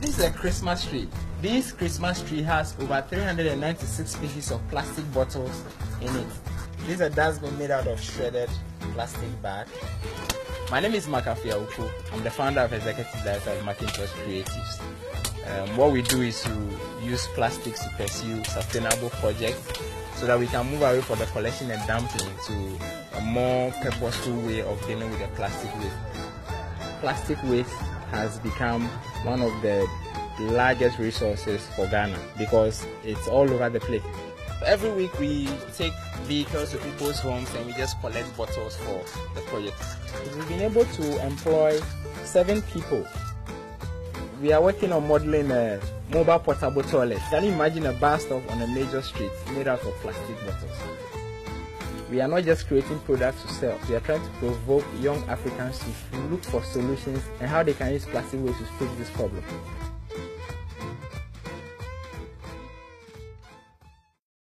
This is a Christmas tree. This Christmas tree has over 396 pieces of plastic bottles in it. This is a dustbin made out of shredded plastic bag. My name is Makafia Uko. I'm the founder of Executive Director of Mckingtorch Creatives. Um, what we do is to use plastics to pursue sustainable projects so that we can move away from the collection and dumping to a more purposeful way of dealing with the plastic waste. Plastic waste has become one of the largest resources for Ghana because it's all over the place. Every week we take vehicles to people's homes and we just collect bottles for the project. We've been able to employ seven people. We are working on modeling a mobile portable toilet. Can you imagine a bus stop on a major street made out of plastic bottles? We are not just creating products to sell, we are trying to provoke young Africans to look for solutions and how they can use plastic waste to fix this problem.